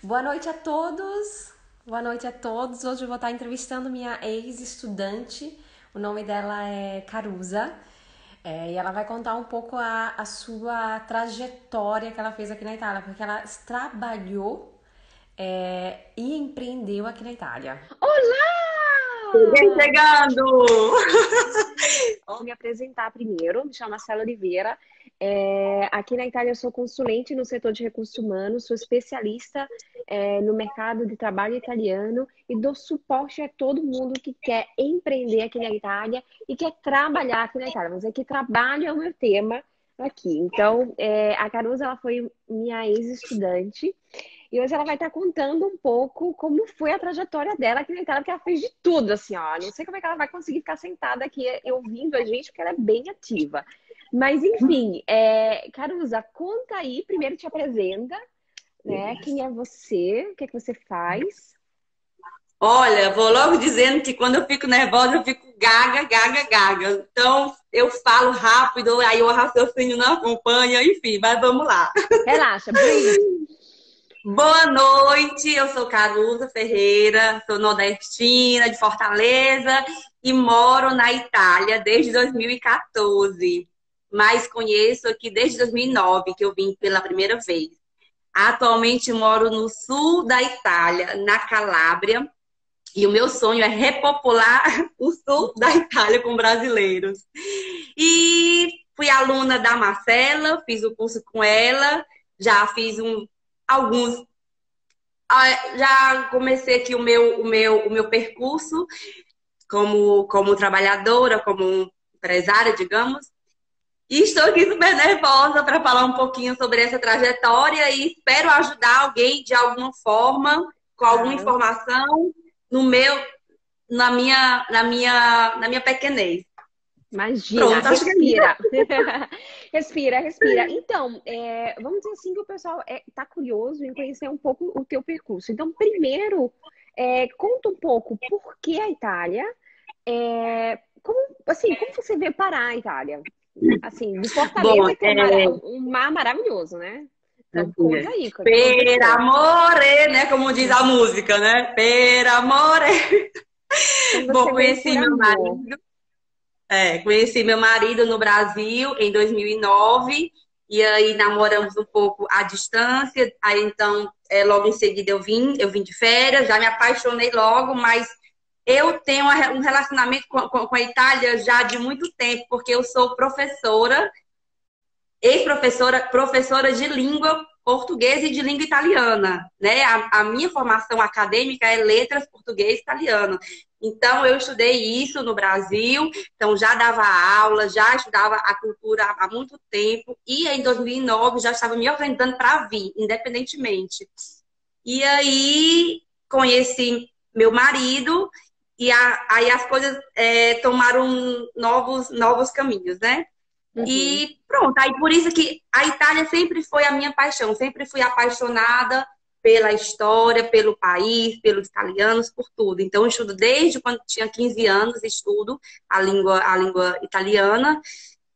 Boa noite a todos. Boa noite a todos. Hoje eu vou estar entrevistando minha ex-estudante. O nome dela é Caruza. É, e ela vai contar um pouco a, a sua trajetória que ela fez aqui na Itália, porque ela trabalhou é, e empreendeu aqui na Itália. Olá! Cheguei chegando! Vou me apresentar primeiro, me chamo Marcela Oliveira. É, aqui na Itália eu sou consulente no setor de recursos humanos, sou especialista é, no mercado de trabalho italiano e dou suporte a todo mundo que quer empreender aqui na Itália e quer trabalhar aqui na Itália. Mas é que trabalho é o meu tema aqui. Então, é, a Caruza ela foi minha ex-estudante e hoje ela vai estar contando um pouco como foi a trajetória dela aqui na Itália, porque ela fez de tudo, assim, ó. Não sei como é que ela vai conseguir ficar sentada aqui ouvindo a gente, porque ela é bem ativa. Mas, enfim, é, Caruza, conta aí, primeiro te apresenta, né? Quem é você, o que é que você faz? Olha, vou logo dizendo que quando eu fico nervosa, eu fico gaga, gaga, gaga. Então, eu falo rápido, aí o raciocínio não acompanha, enfim, mas vamos lá. Relaxa, breathe. Boa noite, eu sou Caruza Ferreira, sou nordestina, de Fortaleza e moro na Itália desde 2014. Mas conheço aqui desde 2009, que eu vim pela primeira vez. Atualmente moro no sul da Itália, na Calábria, e o meu sonho é repopular o sul da Itália com brasileiros. E fui aluna da Marcela, fiz o curso com ela, já fiz um, alguns. Ah, já comecei aqui o meu, o meu, o meu percurso como, como trabalhadora, como empresária, digamos. E estou aqui super nervosa para falar um pouquinho sobre essa trajetória e espero ajudar alguém de alguma forma, com alguma informação no meu, na minha, na minha, na minha pequenez. Imagina, Pronto, respira. respira, respira. Então, é, vamos dizer assim que o pessoal está é, tá curioso em conhecer um pouco o teu percurso. Então, primeiro, é, conta um pouco por que a Itália, é, como, assim, como você veio parar a Itália? Assim, de Fortaleza, Bom, que é um, mar, um mar maravilhoso, né? Então, conta aí. Conta per amore, né? Como diz a música, né? Per amore. Então, Bom, conheci meu marido. É, conheci meu marido no Brasil em 2009 e aí namoramos um pouco à distância. Aí então, é, logo em seguida eu vim, eu vim de férias, já me apaixonei logo, mas eu tenho um relacionamento com, com a Itália já de muito tempo, porque eu sou professora ex-professora, professora de língua portuguesa e de língua italiana, né? A, a, minha formação acadêmica é letras português e italiano. Então, eu estudei isso no Brasil, então já dava aula, já estudava a cultura há muito tempo, e em 2009 já estava me organizando para vir, independentemente. E aí, conheci meu marido, e a, aí as coisas é, tomaram novos, novos caminhos, né? Uhum. E pronto, aí por isso que a Itália sempre foi a minha paixão, sempre fui apaixonada pela história, pelo país, pelos italianos, por tudo. Então, eu estudo desde quando tinha 15 anos, estudo a língua, a língua italiana.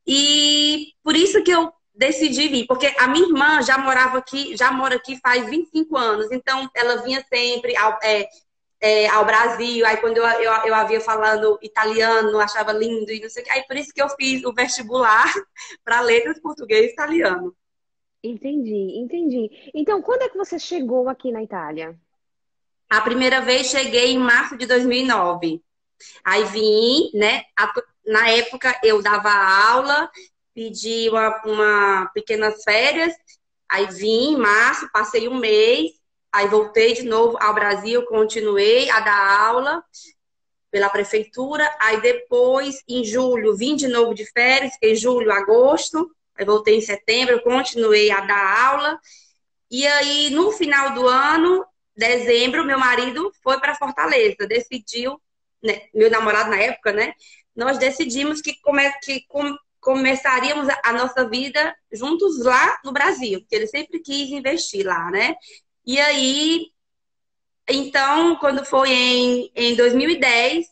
E por isso que eu decidi vir, porque a minha irmã já morava aqui, já mora aqui faz 25 anos, então ela vinha sempre, é, é, ao Brasil. Aí quando eu, eu, eu havia falando italiano, achava lindo e não sei o que. Aí por isso que eu fiz o vestibular para letras português e italiano. Entendi, entendi. Então, quando é que você chegou aqui na Itália? A primeira vez cheguei em março de 2009. Aí vim, né? Na época eu dava aula, pedi uma, uma pequenas férias. Aí vim em março, passei um mês. Aí voltei de novo ao Brasil, continuei a dar aula pela prefeitura. Aí depois, em julho, vim de novo de férias, fiquei julho, agosto. Aí voltei em setembro, continuei a dar aula. E aí, no final do ano, dezembro, meu marido foi para Fortaleza, decidiu, né, meu namorado na época, né? Nós decidimos que, come, que com, começaríamos a nossa vida juntos lá no Brasil, porque ele sempre quis investir lá, né? E aí, então, quando foi em, em 2010,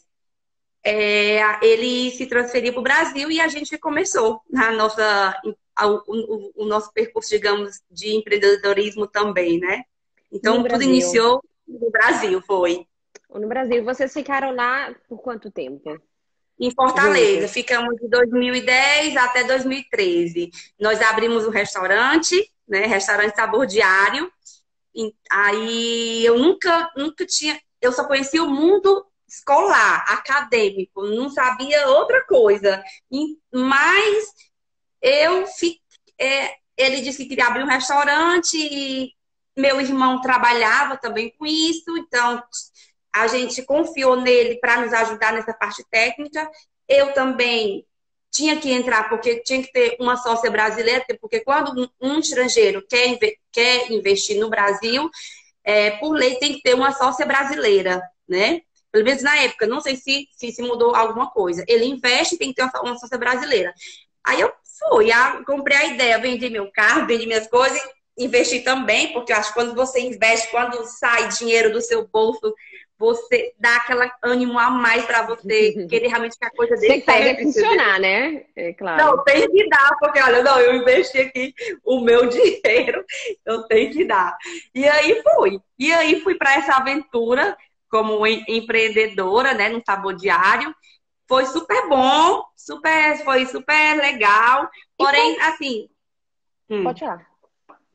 é, ele se transferiu para o Brasil e a gente começou na nossa, o, o, o, nosso percurso, digamos, de empreendedorismo também, né? Então, no tudo Brasil. iniciou no Brasil, foi. No Brasil. Vocês ficaram lá por quanto tempo? Em Fortaleza. Ficamos de 2010 até 2013. Nós abrimos um restaurante, né? Restaurante Sabor Diário. Aí eu nunca, nunca tinha. Eu só conhecia o mundo escolar, acadêmico, não sabia outra coisa. Mas eu fiquei. É, ele disse que queria abrir um restaurante e meu irmão trabalhava também com isso, então a gente confiou nele para nos ajudar nessa parte técnica. Eu também tinha que entrar, porque tinha que ter uma sócia brasileira, porque quando um estrangeiro quer, quer investir no Brasil, é, por lei tem que ter uma sócia brasileira, né? Pelo menos na época, não sei se, se, se mudou alguma coisa. Ele investe tem que ter uma, uma sócia brasileira. Aí eu fui, a, comprei a ideia, vendi meu carro, vendi minhas coisas, investi também, porque eu acho que quando você investe, quando sai dinheiro do seu bolso, você dá aquele ânimo a mais para você querer realmente que a coisa dê certo. Tem que funcionar, né? É claro. Não, tem que dar, porque olha, não, eu investi aqui o meu dinheiro, eu tenho que dar. E aí fui. E aí fui para essa aventura como empreendedora, né, no sabor diário. Foi super bom, super, foi super legal. Porém, como... assim. Hum. Pode falar.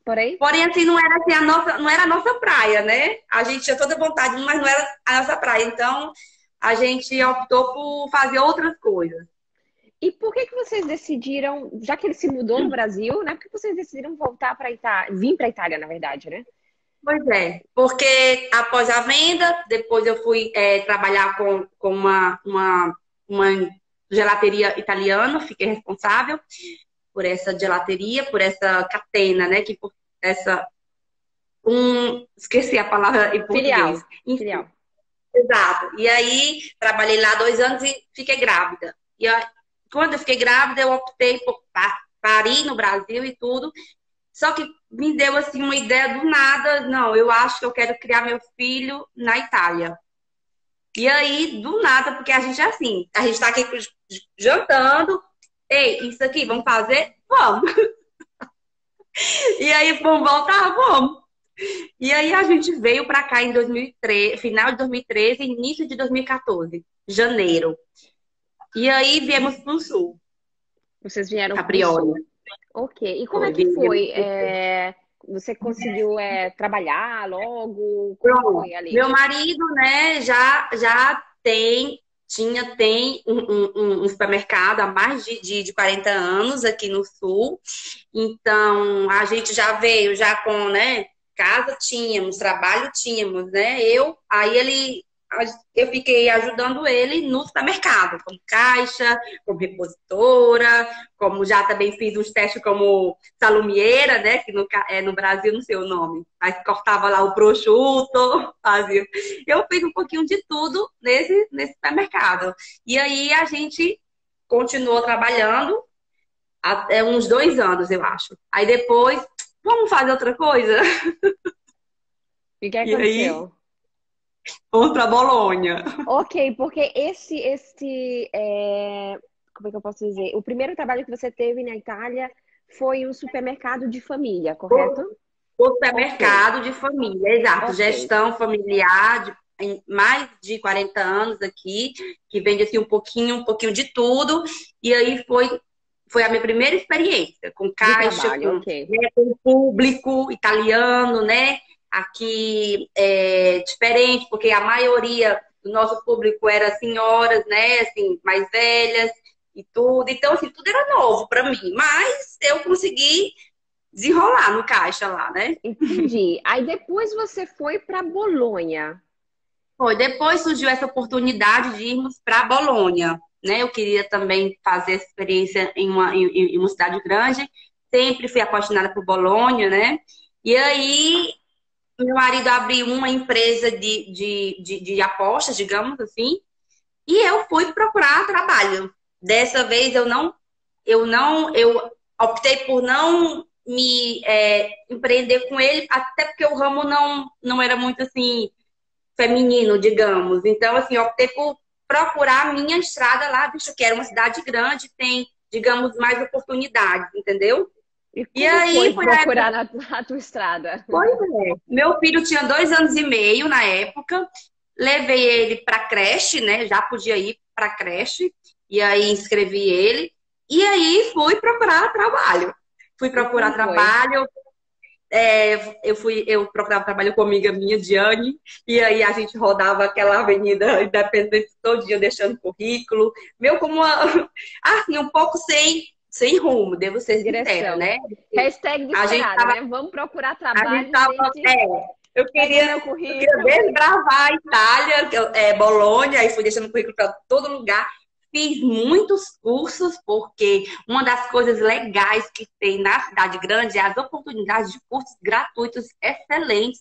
Porém? Porém, assim, não era assim, a nossa, não era a nossa praia, né? A gente tinha toda vontade, mas não era a nossa praia. Então, a gente optou por fazer outras coisas. E por que, que vocês decidiram, já que ele se mudou no Brasil, né? Por que vocês decidiram voltar para Itália, vir para a Itália, na verdade, né? Pois é, porque após a venda, depois eu fui é, trabalhar com, com uma, uma, uma gelateria italiana, fiquei responsável por essa gelateria, por essa catena, né? Que por essa um esqueci a palavra em português. Filial. Filial. Exato. E aí trabalhei lá dois anos e fiquei grávida. E quando eu fiquei grávida, eu optei por parir no Brasil e tudo. Só que me deu assim uma ideia do nada. Não, eu acho que eu quero criar meu filho na Itália. E aí, do nada, porque a gente é assim, a gente tá aqui jantando, Ei, isso aqui, vamos fazer? Vamos! e aí, vamos voltar? Vamos! E aí a gente veio para cá em 2013, final de 2013, início de 2014, janeiro. E aí viemos para o sul. Vocês vieram para sul. Ok. E como é que foi? É... Você conseguiu é, trabalhar logo? Foi ali? Meu marido, né, já, já tem tinha, tem um, um, um, supermercado há mais de, de, de 40 anos aqui no Sul. Então, a gente já veio já com, né, casa tínhamos, trabalho tínhamos, né? Eu, aí ele eu fiquei ajudando ele no supermercado, como caixa, como repositora, como já também fiz uns testes como salumieira, né? Que no, é, no Brasil não sei o nome, mas cortava lá o prosciutto, fazia. Eu fiz um pouquinho de tudo nesse, nesse supermercado. E aí a gente continuou trabalhando até uns dois anos, eu acho. Aí depois, vamos fazer outra coisa? O que aconteceu? Vamos para Bolonha. Ok, porque esse, esse é... como é que eu posso dizer? O primeiro trabalho que você teve na Itália foi um supermercado de família, correto? O supermercado okay. de família, exato. Okay. Gestão familiar de mais de 40 anos aqui, que vende assim um pouquinho, um pouquinho de tudo. E aí foi foi a minha primeira experiência com caixa, trabalho, com, okay. né, com público italiano, né? Aqui é diferente, porque a maioria do nosso público era senhoras, né, assim, mais velhas e tudo. Então, assim, tudo era novo para mim, mas eu consegui desenrolar no caixa lá, né? Entendi. Aí depois você foi para Bolonha. Foi, depois surgiu essa oportunidade de irmos para Bolonha, né? Eu queria também fazer essa experiência em uma, em, em uma cidade grande. Sempre fui apaixonada por Bolonha, né? E aí meu marido abriu uma empresa de, de, de, de, apostas, digamos assim, e eu fui procurar trabalho. Dessa vez eu não, eu não, eu optei por não me é, empreender com ele, até porque o ramo não, não era muito assim feminino, digamos. Então, assim, optei por procurar a minha estrada lá, visto que era uma cidade grande, tem, digamos, mais oportunidades, entendeu? E, e aí foi procurar na, na tua estrada? Pois é. Meu filho tinha dois anos e meio na época. Levei ele para creche, né? Já podia ir para creche. E aí inscrevi ele. E aí fui procurar trabalho. Fui procurar trabalho. É, eu fui, eu procurava trabalho com uma amiga minha, Diane, e aí a gente rodava aquela avenida independente todo dia, deixando currículo, meu como uma, assim, um pouco sem, sem rumo, devo ser sincera, né? Hashtag a gente tava, né? Vamos procurar trabalho. A gente tava, gente... É, eu queria, eu queria desbravar a Itália, é, Bolônia, aí fui deixando currículo para todo lugar. Fiz muitos cursos, porque uma das coisas legais que tem na cidade grande é as oportunidades de cursos gratuitos excelentes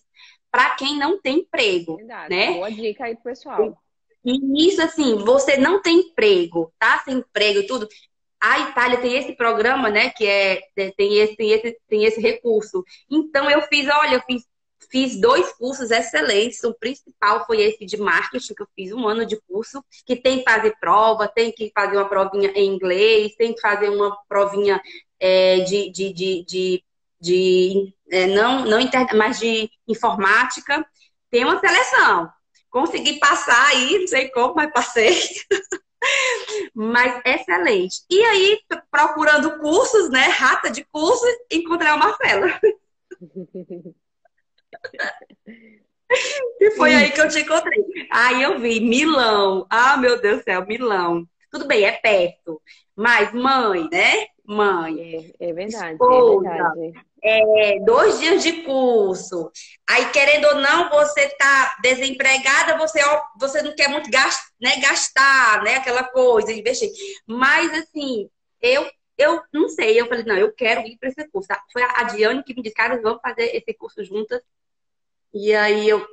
para quem não tem emprego. Verdade. Né? Boa dica aí, pessoal. E isso, assim, você não tem emprego, tá sem emprego e tudo. A Itália tem esse programa, né? Que é, tem esse, tem esse, tem esse recurso. Então eu fiz, olha, eu fiz Fiz dois cursos excelentes. O principal foi esse de marketing, que eu fiz um ano de curso, que tem que fazer prova, tem que fazer uma provinha em inglês, tem que fazer uma provinha é, de, de, de, de, de é, não, não mas de informática. Tem uma seleção. Consegui passar aí, não sei como, mas passei. mas excelente. E aí, procurando cursos, né? Rata de cursos, encontrei a Marcela. E foi aí que eu te encontrei. Aí eu vi Milão. Ah, meu Deus do céu, Milão. Tudo bem, é perto. Mas mãe, né? Mãe. É, é verdade. Esposa, é verdade. É, dois dias de curso. Aí, querendo ou não, você tá desempregada, você, você não quer muito gastar, né, gastar, né? Aquela coisa, investir. Mas, assim, eu eu não sei, eu falei, não, eu quero ir para esse curso. Foi a Diane que me disse, cara, vamos fazer esse curso juntas. E aí eu,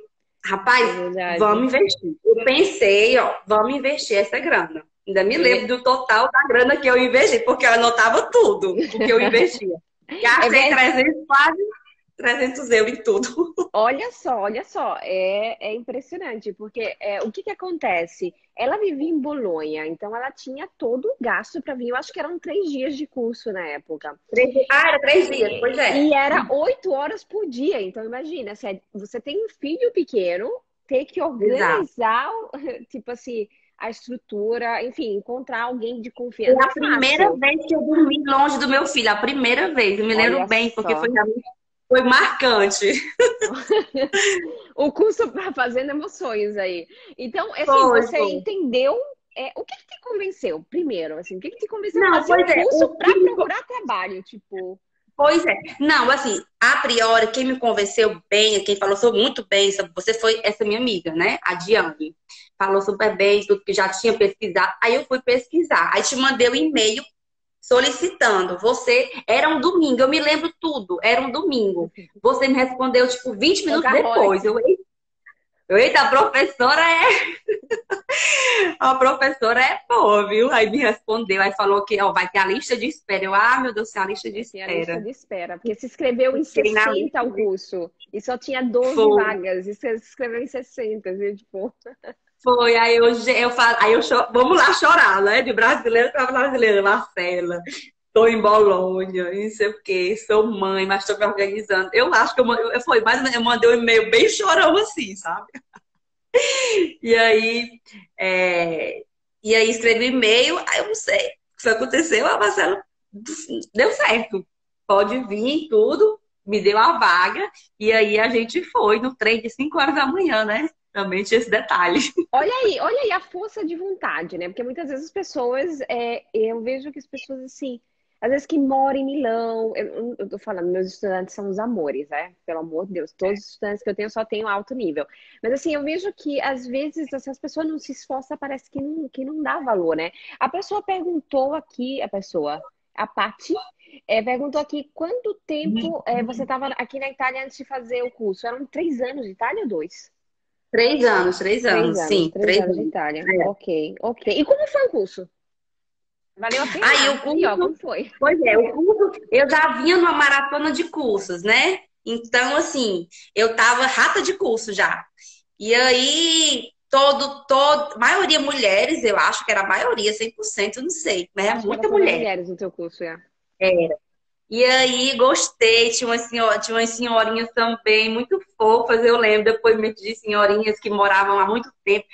rapaz, é vamos investir. Eu pensei, ó, vamos investir essa grana. Ainda me lembro do total da grana que eu investi, porque eu anotava tudo o que eu investia. Gastei é 300, quase 300 euros em tudo. Olha só, olha só, é, é impressionante, porque é, o que que acontece? Ela vivia em Bolonha, então ela tinha todo o gasto para vir. Eu acho que eram três dias de curso na época. Três, ah, era três dias, pois é. E era oito horas por dia. Então imagina, você tem um filho pequeno, ter que organizar, Exato. tipo assim, a estrutura, enfim, encontrar alguém de confiança. É a primeira fácil. vez que eu dormi longe do meu filho, a primeira vez. Eu me lembro Olha bem, só. porque foi foi marcante. o curso para Fazendo Emoções aí. Então, assim, foi, você foi. entendeu é, o que, que, te convenceu primeiro? Assim, o que, que te convenceu Não, a fazer um é, curso para procurar trabalho? Tipo. Pois é. Não, assim, a priori, quem me convenceu bem, quem falou muito bem sobre você foi essa minha amiga, né? A Diane. Falou super bem, tudo que já tinha pesquisado. Aí eu fui pesquisar. Aí te mandei um e-mail solicitando. Você era um domingo, eu me lembro tudo, era um domingo. Você me respondeu tipo 20 minutos depois. Eu, eita, a professora é a professora é boa, viu? Aí me respondeu, aí falou que ó, vai ter a lista de espera. Eu, ah, meu Deus, tem a lista de espera. Tem a lista de espera, porque se inscreveu em 60 o curso e só tinha 12 Foi. vagas, e se inscreveu em 60, viu? Tipo. Foi, aí eu, eu falo, aí eu vamos lá chorar, né? De brasileiro para brasileiro, Marcela. Tô em Bolonha, não sei o quê, sou mãe, mas estou me organizando. Eu acho que eu, eu, foi mais eu mandei um e-mail bem chorão assim, sabe? E aí, é, e aí escrevi e-mail, aí eu não sei o que aconteceu, a Marcela deu certo. Pode vir, tudo, me deu a vaga, e aí a gente foi no trem de 5 horas da manhã, né? também tinha esse detalhe. Olha aí, olha aí a força de vontade, né? Porque muitas vezes as pessoas, é, eu vejo que as pessoas assim, às vezes que moram em Milão, eu, eu tô falando, meus estudantes são os amores, né? Pelo amor de Deus, todos os estudantes que eu tenho só tenho alto nível. Mas assim, eu vejo que às vezes assim, as pessoas não se esforçam, parece que não, que não dá valor, né? A pessoa perguntou aqui, a pessoa, a Paty, é, perguntou aqui quanto tempo é, você estava aqui na Itália antes de fazer o curso? Eram três anos de Itália ou dois? Três anos, três anos, três anos sim. Três, três anos, de Itália. É. Ok, ok. E como foi o curso? Valeu a pena? Aí, o curso, ó, como foi? Pois é, o curso, eu já vinha numa maratona de cursos, né? Então, assim, eu tava rata de curso já. E aí, todo, todo, maioria mulheres, eu acho que era a maioria, 100%, não sei, mas é muita mulher. mulheres no teu curso, é. Era. E aí gostei, tinha umas, senhor, tinha umas senhorinhas também muito fofas, eu lembro, depoimento de senhorinhas que moravam há muito tempo.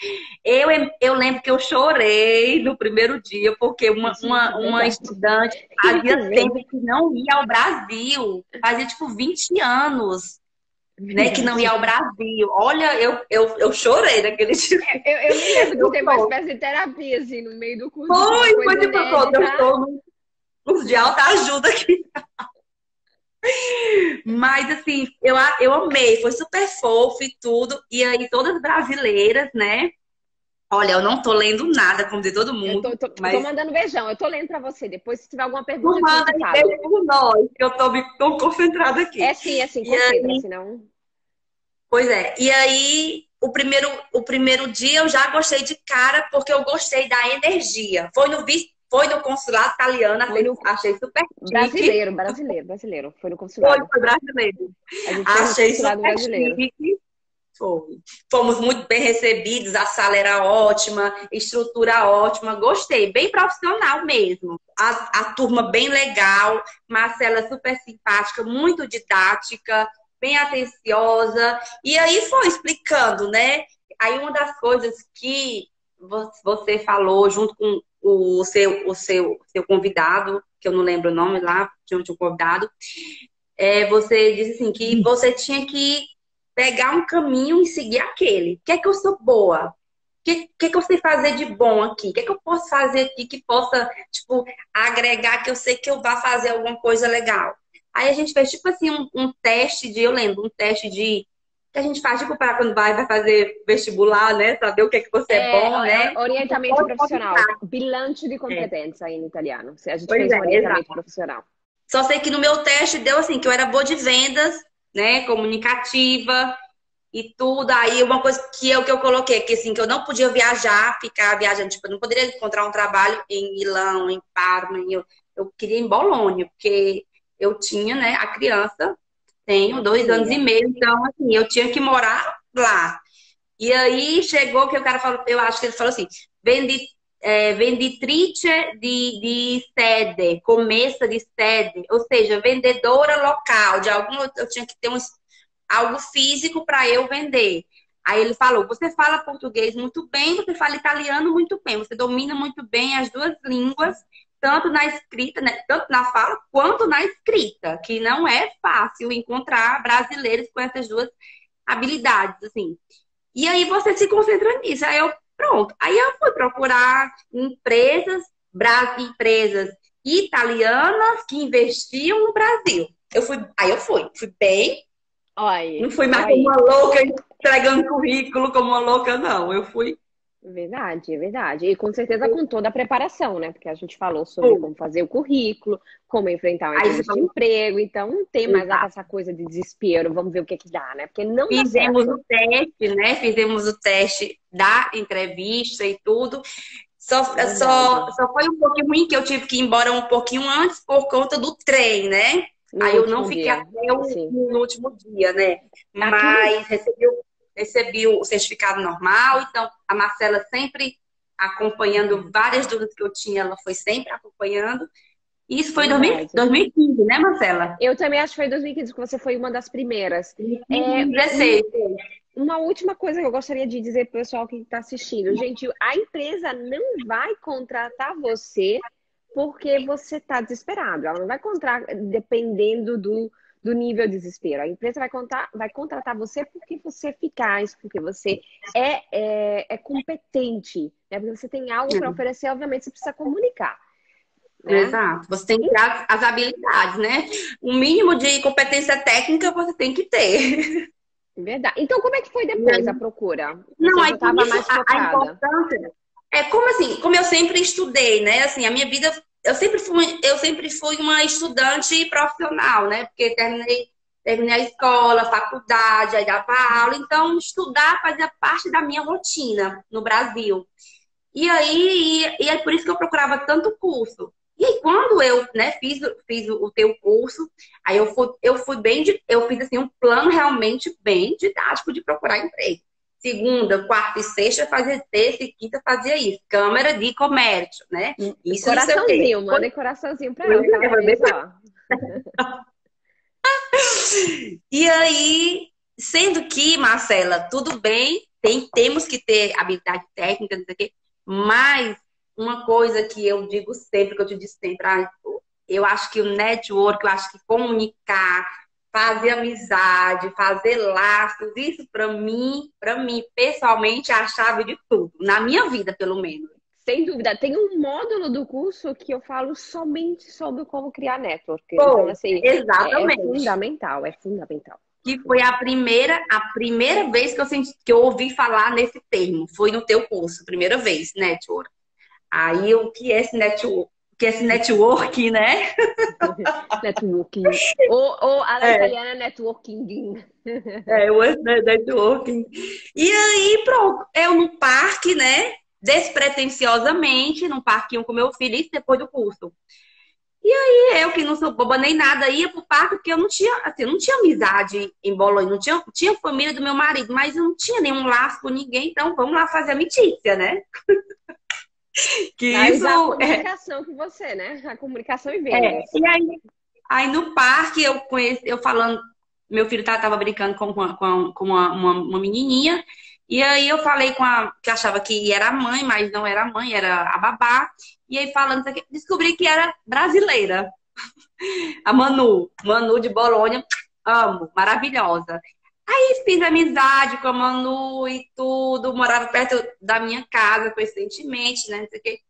Eu, eu lembro que eu chorei no primeiro dia, porque uma, uma, uma estudante fazia tempo que não ia ao Brasil, fazia tipo 20 anos. Né, que não ia ao Brasil. Olha, eu, eu, eu chorei naquele dia. Eu, eu me lembro que tem uma espécie de terapia, assim, no meio do curso. Foi, foi tipo, eu estou uns de alta ajuda aqui. Mas assim, eu, eu amei, foi super fofo e tudo. E aí, todas brasileiras, né? Olha, eu não tô lendo nada, como de todo mundo. Eu tô, tô, mas... tô mandando beijão, eu tô lendo pra você. Depois, se tiver alguma pergunta, manda beijo por nós, que eu tô, tô concentrada aqui. É sim, é sim, concentra, aí... senão. Pois é, e aí o primeiro, o primeiro dia eu já gostei de cara, porque eu gostei da energia. Foi no foi no consulado italiano, achei, no... achei super chique. Brasileiro, brasileiro, brasileiro. Foi no consulado. Foi, foi brasileiro. achei super brasileiro. chique. Foi. Fomos muito bem recebidos, a sala era ótima, estrutura ótima, gostei, bem profissional mesmo. A, a turma bem legal, Marcela super simpática, muito didática, bem atenciosa. E aí foi explicando, né? Aí uma das coisas que você falou junto com o seu, o seu, seu convidado, que eu não lembro o nome lá, tinha um convidado, é, você disse assim, que você tinha que pegar um caminho e seguir aquele. O que é que eu sou boa? O que, que, que eu sei fazer de bom aqui? O que é que eu posso fazer aqui que possa, tipo, agregar que eu sei que eu vá fazer alguma coisa legal? Aí a gente fez, tipo assim, um, um teste de, eu lembro, um teste de que a gente faz, tipo, para quando vai, vai fazer vestibular, né? Saber o que é que você é, é bom, né? Orientamento profissional. Bilante de competência é. em italiano. A gente pois fez é, um orientamento exato. profissional. Só sei que no meu teste deu assim, que eu era boa de vendas, né? Comunicativa e tudo. Aí uma coisa que eu, que eu coloquei, que assim, que eu não podia viajar, ficar viajando, tipo, eu não poderia encontrar um trabalho em Milão, em Parma, eu, eu queria ir em Bolonha, porque eu tinha, né, a criança tenho dois anos e meio, então, assim, eu tinha que morar lá. E aí chegou que o cara falou, eu acho que ele falou assim, vendi, é, venditrice de, de sede, começa de sede, ou seja, vendedora local, de algum, eu tinha que ter um, algo físico para eu vender. Aí ele falou: você fala português muito bem, você fala italiano muito bem, você domina muito bem as duas línguas tanto na escrita, né, tanto na fala quanto na escrita, que não é fácil encontrar brasileiros com essas duas habilidades, assim. E aí você se concentra nisso. Aí eu, pronto. Aí eu fui procurar empresas, empresas italianas que investiam no Brasil. Eu fui, aí eu fui, fui bem. Oi, não fui mais como uma louca entregando currículo como uma louca, não. Eu fui Verdade, é verdade. E com certeza com toda a preparação, né? Porque a gente falou sobre como fazer o currículo, como enfrentar uma entrevista de emprego. Então, não tem mais essa coisa de desespero. Vamos ver o que que dá, né? Porque não Fizemos o teste, né? Fizemos o teste da entrevista e tudo. Só, só, só foi um pouquinho ruim que eu tive que ir embora um pouquinho antes por conta do trem, né? No Aí eu não fiquei dia. até o no último dia, né? Mas recebi o recebi o certificado normal, então a Marcela sempre acompanhando várias dúvidas que eu tinha, ela foi sempre acompanhando. Isso foi em 2015, né, Marcela? Eu também acho que foi em 2015 que você foi uma das primeiras. 2016. É, uma última coisa que eu gostaria de dizer para o pessoal que está assistindo. Gente, a empresa não vai contratar você porque você está desesperado. Ela não vai contratar dependendo do, do nível de desespero. A empresa vai, contar, vai contratar você porque você é eficaz, porque você é, é, é competente, né? porque você tem algo para oferecer, obviamente você precisa comunicar. Né? Exato. Você tem que ter as, as habilidades, né? O mínimo de competência técnica você tem que ter. Verdade. Então, como é que foi depois a procura? Não, aí estava mais focada. A, a importância é como assim, como eu sempre estudei, né? Assim, a minha vida eu sempre fui, eu sempre fui uma estudante profissional, né? Porque terminei, terminei a escola, a faculdade, aí dava aula, então estudar fazia parte da minha rotina no Brasil. E aí, e, e é por isso que eu procurava tanto curso. E aí, quando eu né, fiz, fiz o teu curso, aí eu fui, eu fui bem, eu fiz assim, um plano realmente bem didático de procurar emprego segunda, quarta e sexta fazia terça e quinta fazia isso. Câmara de comércio, né? Isso coraçãozinho, manda coraçãozinho pra ela. Tá e aí, sendo que, Marcela, tudo bem, tem, temos que ter habilidade técnica, não sei o quê, mas uma coisa que eu digo sempre, que eu te disse sempre, ah, eu acho que o network, eu acho que comunicar, fazer amizade, fazer laços, isso para mim, para mim pessoalmente é a chave de tudo, na minha vida pelo menos. Sem dúvida, tem um módulo do curso que eu falo somente sobre como criar network. Pô, então, assim, exatamente. É fundamental, é fundamental. Que foi a primeira, a primeira vez que eu, senti, que eu ouvi falar nesse termo. Foi no teu curso, primeira vez, network. Aí o que é esse network? Que é esse networking, né? networking. Ou, ou a é. italiana networking. É, o networking. E aí, pronto, eu no parque, né? Despretensiosamente, num parquinho com meu filho, isso depois do curso. E aí, eu que não sou boba nem nada, ia pro parque, porque eu não tinha, assim, não tinha amizade em Bolonha, não tinha, tinha família do meu marido, mas eu não tinha nenhum laço com ninguém, então vamos lá fazer a mitícia, né? que Mas isso a é comunicação é... que você, né? A comunicação e vendas. É. E aí, aí no parque eu conheci, eu falando, meu filho tava, brincando com, com, com uma, uma, uma, menininha, e aí eu falei com a que achava que era a mãe, mas não era a mãe, era a babá. E aí falando isso aqui, descobri que era brasileira. A Manu, Manu de Bolônia, amo, maravilhosa. Aí fiz amizade com a Manu e tudo, morava perto da minha casa, coincidentemente, né? Não sei o quê.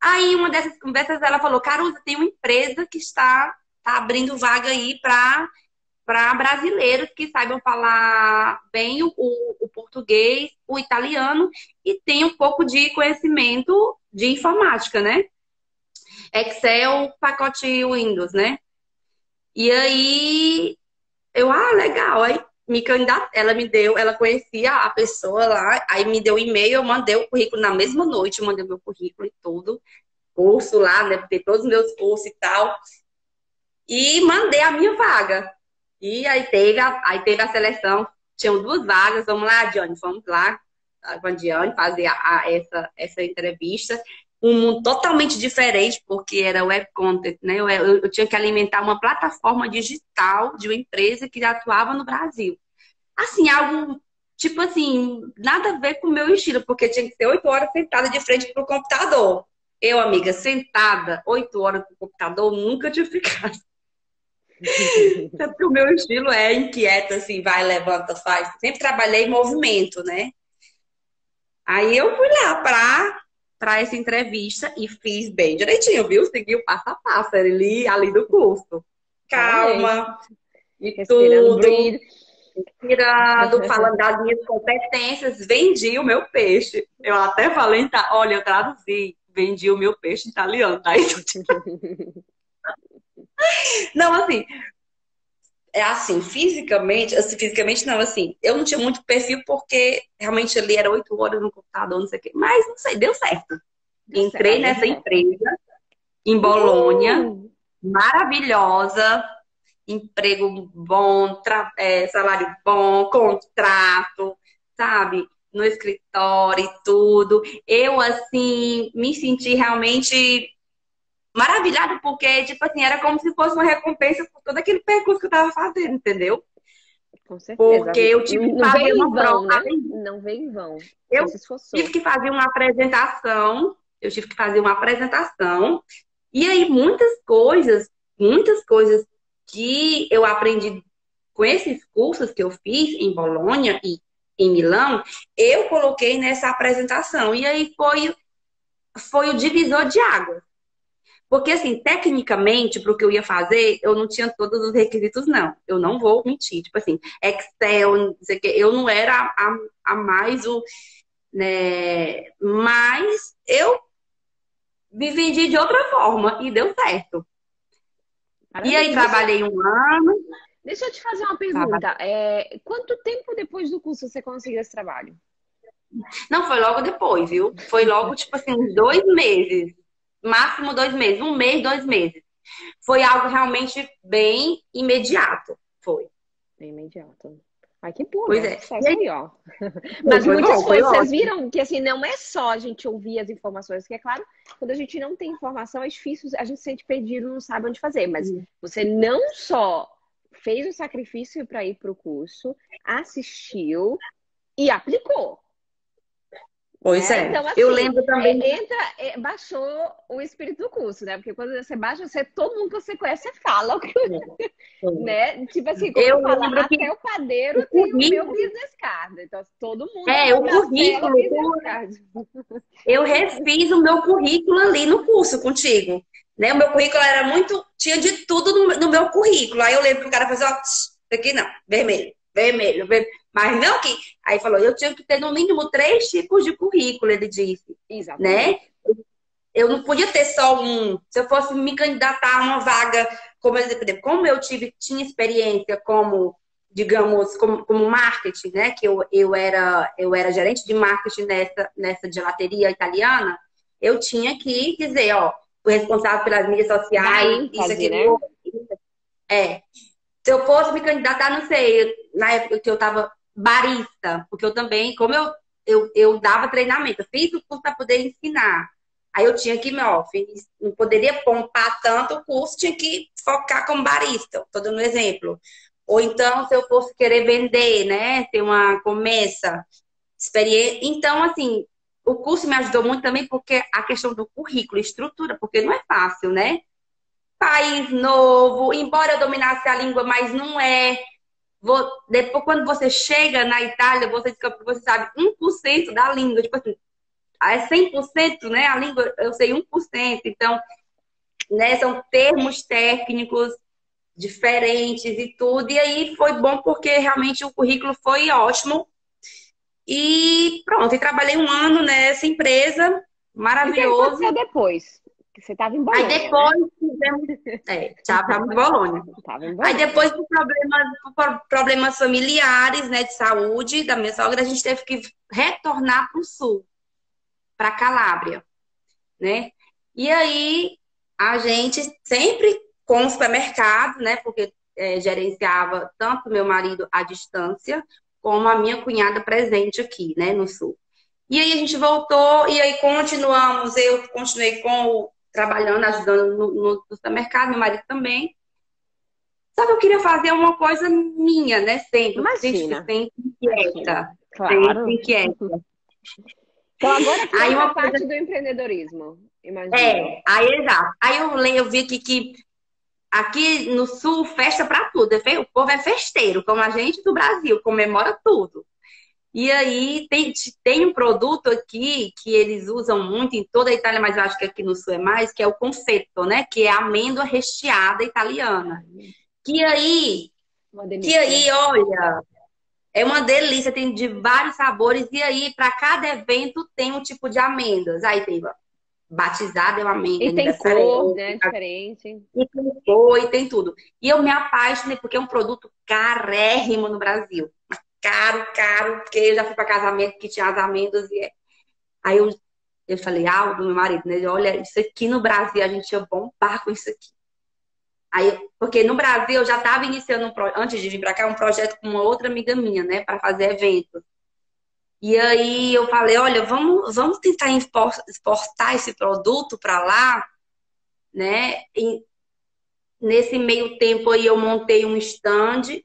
Aí, uma dessas conversas, ela falou: Caruza, tem uma empresa que está, está abrindo vaga aí para para brasileiros que saibam falar bem o, o, português, o italiano e tem um pouco de conhecimento de informática, né? Excel, pacote Windows, né? E aí eu, ah, legal. Aí me candidat... ela me deu, ela conhecia a pessoa lá, aí me deu e-mail, eu mandei o currículo na mesma noite, mandei meu currículo e tudo, curso lá, né, ter todos os meus cursos e tal, e mandei a minha vaga. E aí teve a, aí teve a seleção, tinham duas vagas, vamos lá, Diane, vamos lá com a Diane fazer a, a, essa, essa entrevista um mundo totalmente diferente, porque era web content, né? Eu, eu, eu, tinha que alimentar uma plataforma digital de uma empresa que atuava no Brasil. Assim, algo tipo assim, nada a ver com o meu estilo, porque tinha que ser oito horas sentada de frente para o computador. Eu, amiga, sentada oito horas no computador, nunca tinha ficado. porque o meu estilo é inquieto, assim, vai, levanta, faz. Sempre trabalhei em movimento, né? Aí eu fui lá para para essa entrevista e fiz bem direitinho, viu? Segui o passo a passo ali, ali do curso. Calma. E Respirando tudo. Respirando, falando das minhas competências, vendi o meu peixe. Eu até falei, tá, olha, eu traduzi, vendi o meu peixe italiano, tá? Não, assim, é assim, fisicamente, assim, fisicamente não, assim, eu não tinha muito perfil porque realmente ali era oito horas no computador, não sei o quê, mas não sei, deu certo. Deu Entrei certo, nessa empresa em Bolônia, uhum. maravilhosa, emprego bom, é, salário bom, contrato, sabe? No escritório e tudo. Eu, assim, me senti realmente maravilhada, porque, tipo assim, era como se fosse uma recompensa por todo aquele percurso que eu tava fazendo, entendeu? Com certeza. Porque eu tive que fazer uma vão, prova. Né? Não vem em vão. Eu tive que fazer uma apresentação. Eu tive que fazer uma apresentação. E aí, muitas coisas, muitas coisas que eu aprendi com esses cursos que eu fiz em Bolonha e em Milão, eu coloquei nessa apresentação. E aí foi, foi o divisor de águas. Porque, assim, tecnicamente, para o que eu ia fazer, eu não tinha todos os requisitos, não. Eu não vou mentir. Tipo assim, Excel, não sei o quê. Eu não era a, a mais o. Né? Mas eu me vendi de outra forma e deu certo. e aí, trabalhei um ano. Deixa eu te fazer uma pergunta. É, quanto tempo depois do curso você conseguiu esse trabalho? Não, foi logo depois, viu? Foi logo, tipo assim, uns dois meses máximo dois meses, um mês, dois meses. Foi algo realmente bem imediato, foi. Bem imediato. Ai, que bom, pois né? é. Sucesso aí, ó. Mas foi muitas bom, coisas, vocês viram que assim, não é só a gente ouvir as informações, que é claro, quando a gente não tem informação, é difícil, a gente se sente perdido, não sabe onde fazer. Mas hum. você não só fez o sacrifício para ir para o curso, assistiu e aplicou. Pois é. é. Então, assim, eu lembro também. É, entra, é, baixou o espírito do curso, né? Porque quando você baixa, você, todo mundo que você conhece, você fala. né? Tipo assim, como eu falo, lembro que o padeiro o tem currículo... o meu business card. Então, todo mundo. É, o currículo. Eu refiz o meu currículo ali no curso contigo. Né? O meu currículo era muito. Tinha de tudo no, no meu currículo. Aí eu lembro que o cara fazia, ó, aqui não, vermelho, vermelho, vermelho. Mas não que. Aí falou, eu tinha que ter no mínimo três tipos de currículo, ele disse. Exatamente. Né? Eu não podia ter só um. Se eu fosse me candidatar a uma vaga, como, como eu tive, tinha experiência como, digamos, como, como marketing, né? Que eu, eu, era, eu era gerente de marketing nessa, nessa gelateria italiana, eu tinha que dizer, ó, o responsável pelas mídias sociais, isso aqui. Né? É. Se eu fosse me candidatar, não sei, na época que eu estava barista, porque eu também, como eu, eu, eu dava treinamento, eu fiz o curso para poder ensinar. Aí eu tinha que, meu, fiz, não poderia pompar tanto o curso, tinha que focar como barista, estou dando um exemplo. Ou então, se eu fosse querer vender, né, ter uma começa, experiência. Então, assim, o curso me ajudou muito também porque a questão do currículo, estrutura, porque não é fácil, né? País novo, embora eu dominasse a língua, mas não é depois, quando você chega na Itália, você, você sabe 1% da língua. Tipo assim, é 100%, né? A língua, eu sei 1%. Então, né, são termos técnicos diferentes e tudo. E aí foi bom porque realmente o currículo foi ótimo. E pronto, e trabalhei um ano nessa empresa, maravilhoso. E o que depois? Você estava em Bolonha. Aí depois né? fizemos. É, já estava em Bolonha. Aí depois por problemas, problemas familiares, né, de saúde da minha sogra, a gente teve que retornar para o sul, para Calábria, né? E aí a gente sempre com o supermercado, né? Porque é, gerenciava tanto meu marido à distância, como a minha cunhada presente aqui, né, no sul. E aí a gente voltou e aí continuamos, eu continuei com o trabalhando, ajudando no, no, supermercado, meu marido também. Só que eu queria fazer uma coisa minha, né? Sempre. Imagina. Sempre inquieta. Claro. Sempre inquieta. Então agora que aí uma parte do empreendedorismo. Imagina. É, aí exato. Aí eu, eu vi aqui que aqui no sul festa para tudo. O povo é festeiro, como a gente do Brasil, comemora tudo. E aí tem, tem um produto aqui que eles usam muito em toda a Itália, mas eu acho que aqui no sul é mais, que é o confeito, né? Que é a amêndoa recheada italiana. Que aí, que aí, olha, é uma delícia, tem de vários sabores. E aí, para cada evento tem um tipo de amêndoas. Aí tem batizada é uma amêndoa. E tem cor, né? Diferente. E tem cor, e tem tudo. E eu me apaixonei porque é um produto carérrimo no Brasil caro, caro, porque eu já fui para casamento que tinha as amêndoas e é. Aí eu, eu falei, ah, do meu marido, né? Olha, isso aqui no Brasil a gente ia bombar com isso aqui. Aí, porque no Brasil eu já estava iniciando, um, antes de vir para cá, um projeto com uma outra amiga minha, né, para fazer eventos. E aí eu falei, olha, vamos, vamos tentar exportar esse produto para lá, né? E nesse meio tempo aí eu montei um stand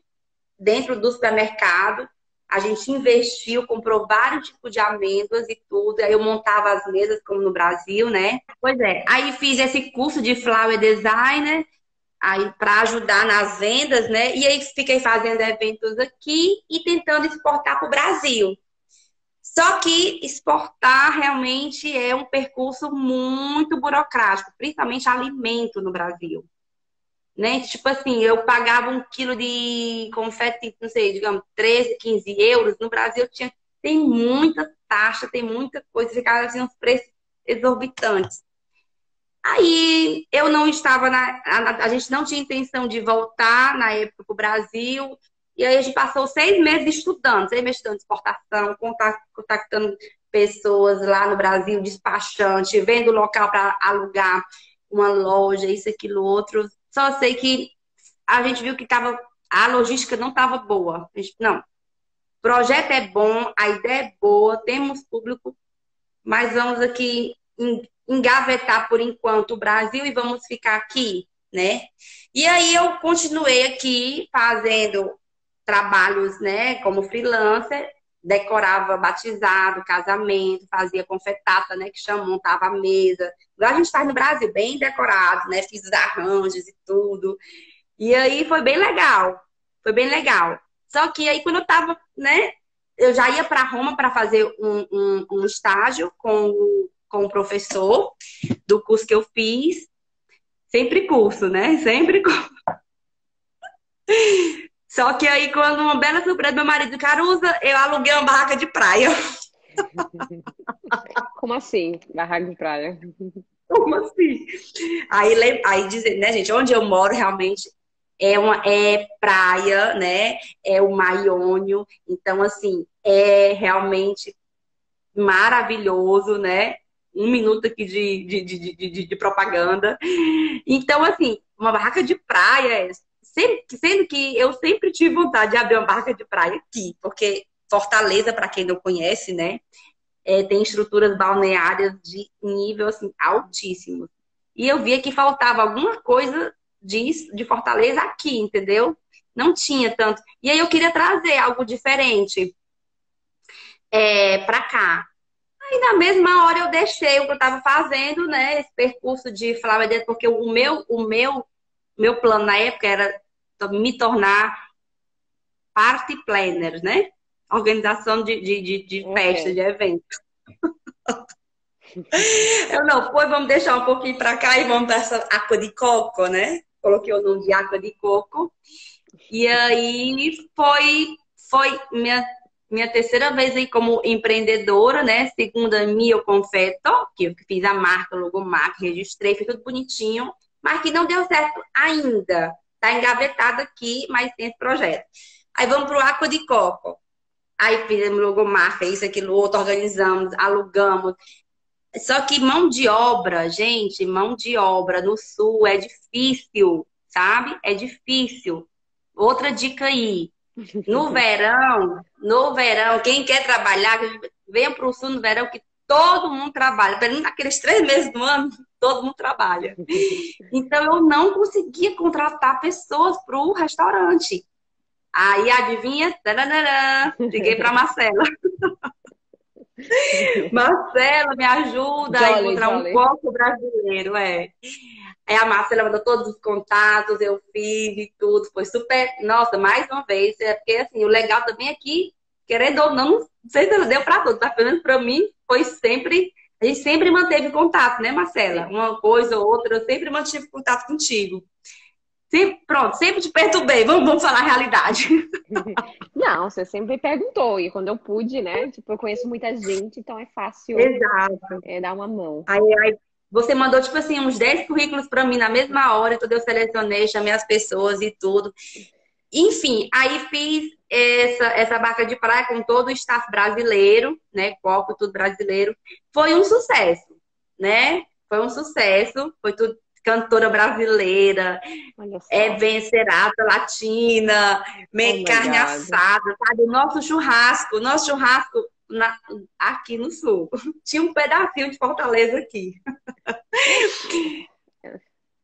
dentro do supermercado. A gente investiu, comprou vários tipos de amêndoas e tudo. Aí eu montava as mesas, como no Brasil, né? Pois é. Aí fiz esse curso de flower designer, aí para ajudar nas vendas, né? E aí fiquei fazendo eventos aqui e tentando exportar para o Brasil. Só que exportar realmente é um percurso muito burocrático, principalmente alimento no Brasil né? Tipo assim, eu pagava um quilo de confete, não sei, digamos, 13, 15 euros. No Brasil tinha, tem muita taxa, tem muita coisa, ficava assim, uns preços exorbitantes. Aí eu não estava na. A, a gente não tinha intenção de voltar na época para o Brasil. E aí a gente passou seis meses estudando, seis meses estudando exportação, contactando pessoas lá no Brasil, despachante, vendo local para alugar uma loja, isso, aquilo, outro. Só sei que a gente viu que tava, a logística não estava boa. Gente, não, projeto é bom, a ideia é boa, temos público, mas vamos aqui engavetar por enquanto o Brasil e vamos ficar aqui, né? E aí eu continuei aqui fazendo trabalhos, né, como freelancer, decorava batizado, casamento, fazia confetata, né, que chama, montava a mesa. Igual a gente faz no Brasil, bem decorado, né, fiz os arranjos e tudo. E aí foi bem legal, foi bem legal. Só que aí quando eu tava, né, eu já ia para Roma para fazer um, um, um, estágio com, com o professor do curso que eu fiz. Sempre curso, né? Sempre curso. Só que aí, quando uma bela surpresa, meu marido Caruza, eu aluguei uma barraca de praia. Como assim, barraca de praia? Como assim? Aí, aí dizer, né, gente, onde eu moro realmente é uma é praia, né? É o Maiônio. Então, assim, é realmente maravilhoso, né? Um minuto aqui de, de, de, de, de propaganda. Então, assim, uma barraca de praia sempre, sendo que eu sempre tive vontade de abrir uma barca de praia aqui, porque Fortaleza, para quem não conhece, né, é, tem estruturas balneárias de nível assim, altíssimo. E eu via que faltava alguma coisa disso, de Fortaleza aqui, entendeu? Não tinha tanto. E aí eu queria trazer algo diferente é, para cá. Aí na mesma hora eu deixei o que eu estava fazendo, né? Esse percurso de Flower porque o meu, o meu, meu plano na época era me tornar party planner, né? Organização de, de, de, de okay. festa, de evento. Eu não, foi, vamos deixar um pouquinho para cá e vamos para essa água de coco, né? Coloquei o nome de água de coco. E aí foi, foi minha, minha terceira vez aí como empreendedora, né? Segunda, Mio Confeto, que eu fiz a marca, logomarca, registrei, foi tudo bonitinho, mas que não deu certo ainda. Está engavetado aqui, mas tem esse projeto. Aí vamos para o Aqua de Coco. Aí fizemos logomarca, isso, aquilo, outro, organizamos, alugamos. Só que mão de obra, gente, mão de obra no sul é difícil, sabe? É difícil. Outra dica aí. No verão, no verão, quem quer trabalhar, venha para o sul no verão, que todo mundo trabalha. Pelo menos naqueles três meses do ano, todo mundo trabalha. Então eu não conseguia contratar pessoas para o restaurante. Aí adivinha? Liguei para Marcela. Marcela, me ajuda jolly, a encontrar jolly. um coco brasileiro, é. Aí a Marcela mandou todos os contatos, eu fiz e tudo, foi super. Nossa, mais uma vez, é porque assim, o legal também é que, querendo ou não, não sei se deu para todos, mas pelo menos para mim foi sempre a gente sempre manteve contato, né, Marcela? Uma coisa ou outra, eu sempre mantive contato contigo. Sempre, pronto, sempre te perturbei. Vamos, vamos falar a realidade. Não, você sempre perguntou. E quando eu pude, né? Tipo, eu conheço muita gente, então é fácil Exato. É, dar uma mão. Aí, aí você mandou, tipo assim, uns 10 currículos para mim na mesma hora, então eu selecionei, chamei as pessoas e tudo. Enfim, aí fiz essa, essa barca de praia com todo o staff brasileiro, né? Copo, tudo brasileiro. Foi um sucesso, né? Foi um sucesso. Foi tudo cantora brasileira, é vencerata latina, meio oh carne assada, sabe? Nosso churrasco, nosso churrasco na, aqui no sul. Tinha um pedacinho de Fortaleza aqui.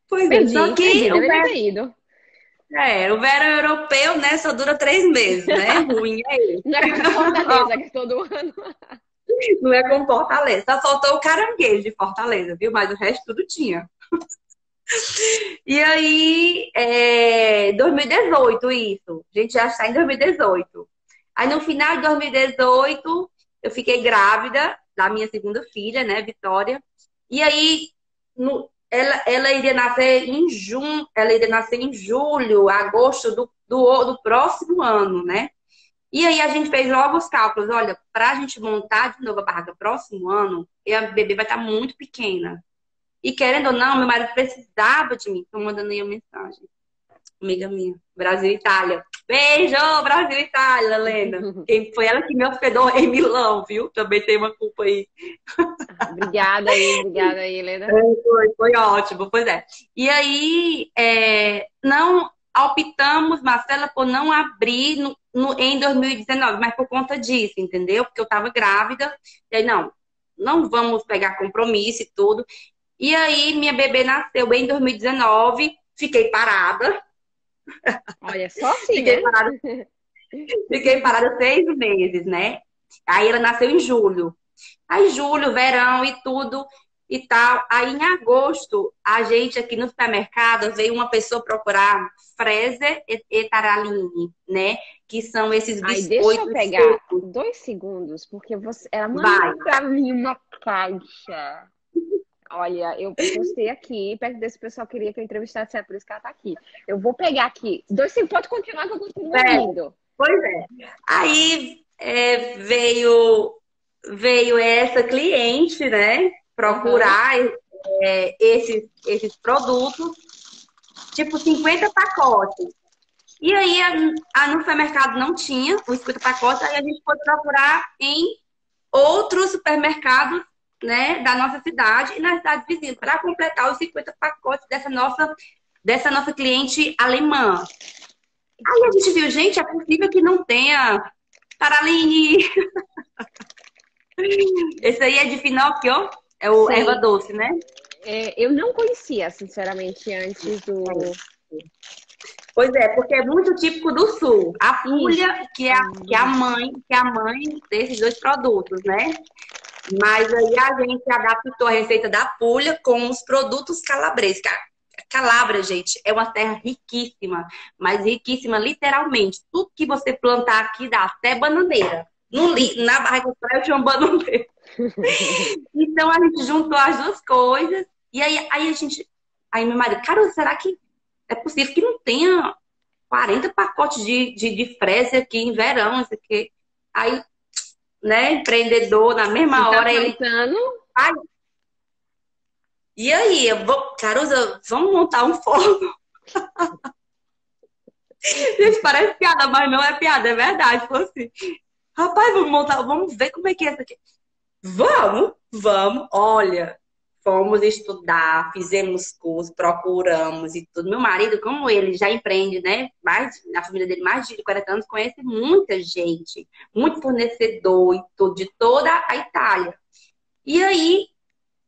pois é, só que. Entendi, é, o verão europeu, né, só dura três meses, né? Ruim é isso. Não é como Fortaleza, que todo ano. Não é como Fortaleza. Só faltou o caranguejo de Fortaleza, viu? Mas o resto tudo tinha. E aí, é, 2018, isso. A gente já está em 2018. Aí no final de 2018, eu fiquei grávida da minha segunda filha, né, Vitória. E aí, no, ela, ela iria nascer em junho, ela iria nascer em julho, agosto do, do, do próximo ano, né? E aí a gente fez logo os cálculos, olha, para a gente montar de novo a barraca próximo ano, a bebê vai estar tá muito pequena. E querendo ou não, meu marido precisava de mim. Estou mandando aí uma mensagem. Amiga minha, Brasil e Itália. Beijo, Brasil e Itália. Quem foi ela que me hospedou em Milão, viu? Também tem uma culpa aí. Obrigada aí, obrigada aí, Helena. É, foi, foi ótimo, pois é. E aí, é, não, optamos, Marcela, por não abrir no, no, em 2019, mas por conta disso, entendeu? Porque eu estava grávida. E aí, não, não vamos pegar compromisso e tudo. E aí, minha bebê nasceu em 2019, fiquei parada. Olha, só assim, fiquei né? Parada, fiquei parada seis meses, né? Aí ela nasceu em julho. Aí, julho, verão e tudo e tal. Aí, em agosto, a gente aqui no supermercado veio uma pessoa procurar Frezer e, e Taraline, né? Que são esses biscoitos. Ai, deixa eu pegar secos. dois segundos, porque você, ela mandou pra mim uma caixa. Olha, eu postei aqui, perto desse pessoal queria que eu entrevistasse, é por isso que ela tá aqui. Eu vou pegar aqui. Dois segundos, pode continuar que eu continuo é, Pois é. Aí é, veio, veio essa cliente, né? procurar uhum. é, esses, esses produtos, tipo 50 pacotes. E aí, a, a, no supermercado não tinha os 50 pacotes, aí a gente foi procurar em outros supermercados né, da nossa cidade e nas cidades vizinhas, para completar os 50 pacotes dessa nossa, dessa nossa cliente alemã. Aí a gente viu, gente, é possível que não tenha Paraline. Esse aí é de Pinóquio? É o Sim. erva doce, né? É, eu não conhecia, sinceramente, antes do. Pois é, porque é muito típico do sul. A folha, que é, a, que é a mãe, que é a mãe desses dois produtos, né? Mas aí a gente adaptou a receita da pulha com os produtos calabreses. Calabria, gente, é uma terra riquíssima, mas riquíssima literalmente. Tudo que você plantar aqui dá até bananeira. No, na barriga praia tinha uma bananeira. então a gente juntou as duas coisas. E aí, aí a gente. Aí meu marido, cara, será que é possível que não tenha 40 pacotes de, de, de fresa aqui em verão? Isso aqui. Aí, né, empreendedor, na mesma tá hora tá ele. Ai, e aí, eu vou, Caruza, vamos montar um forno. Gente, parece piada, mas não é piada, é verdade. Falou assim, rapaz, vamos montar, vamos ver como é que é isso aqui. Vamos, vamos. Olha, fomos estudar, fizemos curso, procuramos e tudo. Meu marido, como ele já empreende, né? Mais, na família dele, mais de 40 anos, conhece muita gente, muito fornecedor e tudo, de toda a Itália. E aí,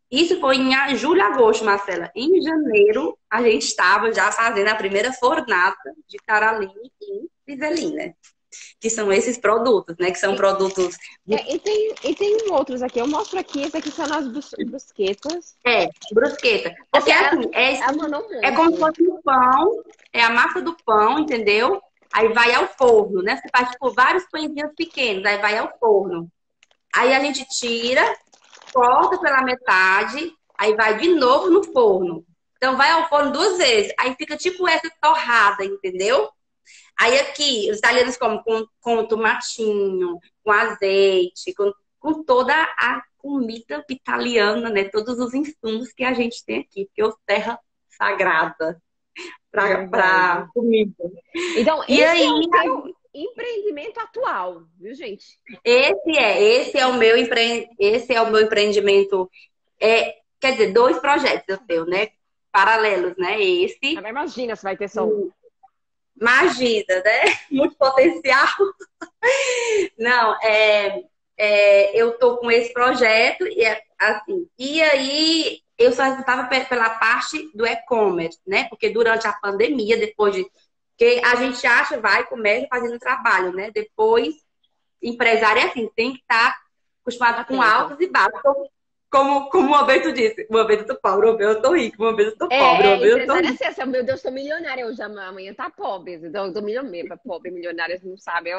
isso foi em julho, agosto, Marcela. Em janeiro, a gente estava já fazendo a primeira fornata de Caraline e Friselina que são esses produtos, né? Que são produtos. É, e, tem, e tem outros aqui. Eu mostro aqui, esse aqui são as brusquetas. É, brusqueta. Porque assim, é, é como se fosse um pão, é a massa do pão, entendeu? Aí vai ao forno, né? Você faz tipo vários pãezinhos pequenos, aí vai ao forno. Aí a gente tira, corta pela metade, aí vai de novo no forno. Então vai ao forno duas vezes. Aí fica tipo essa torrada, entendeu? Aí aqui, os italianos comem com, com tomatinho, com azeite, com, com toda a comida italiana, né? Todos os insumos que a gente tem aqui, porque é terra sagrada para comida. Então, e esse aí, é o empreendimento atual, viu, gente? Esse é, esse é o meu empre... esse é o meu empreendimento. É, quer dizer, dois projetos eu tenho, né? Paralelos, né? Esse. Imagina se vai ter só um imagina, né? Muito potencial. Não, é, é, eu tô com esse projeto e assim. E aí eu só estava pela parte do e-commerce, né? Porque durante a pandemia, depois de que a gente acha vai começa fazendo trabalho, né? Depois empresário é assim, tem que estar tá acostumado com altos e baixos. Como, como uma vez tu disse, uma vez eu tô pobre, uma vez eu tô rico, uma vez eu tô é, pobre, uma vez eu tô rico. Assim, meu Deus, tô milionária hoje, amanhã tá pobre. Então, eu tô milionária, pobre, milionária, não sabe.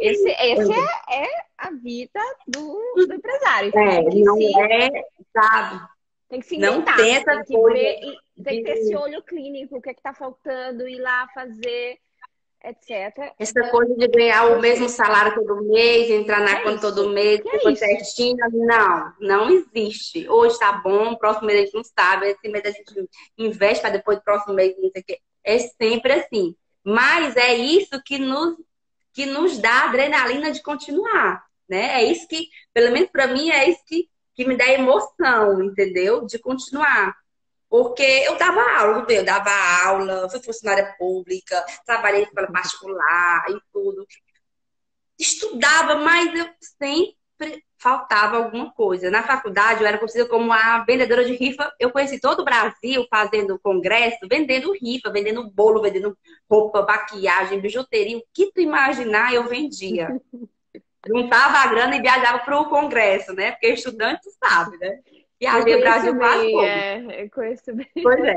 Esse, esse é, é a vida do, do empresário. É, não se, é, sabe? Tem que se inventar. Não tem essa tem coisa. Ver, tem que ter esse olho clínico, o que é que tá faltando, ir lá fazer etc. Essa coisa de ganhar o mesmo salário todo mês, entrar na é conta todo mês, tudo é certinho, não, não existe. Hoje tá bom, próximo mês a gente não sabe, esse mês a gente investe para depois do próximo mês, não sei o quê. É sempre assim. Mas é isso que nos, que nos dá adrenalina de continuar, né? É isso que, pelo menos para mim, é isso que, que me dá emoção, entendeu? De continuar. Porque eu dava aula, eu dava aula, fui funcionária pública, trabalhei para particular e tudo. Estudava, mas eu sempre faltava alguma coisa. Na faculdade, eu era conhecida como a vendedora de rifa. Eu conheci todo o Brasil fazendo congresso, vendendo rifa, vendendo bolo, vendendo roupa, maquiagem, bijuteria. O que tu imaginar, eu vendia. Juntava a grana e viajava para o congresso, né? Porque estudante sabe, né? Viajei o Brasil quase todo. É, eu conheço bem. Pois é.